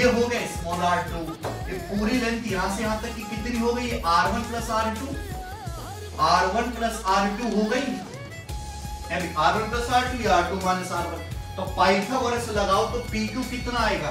ये हो गया स्मॉल आर टू ये पूरी लेंथ यहाँ से यहाँ तक की कितनी हो गई? R one plus R two R one plus R two हो गई। R one plus R two या R two minus R one तो पाइथागोरस लगाओ तो पी क्यू कितना आएगा?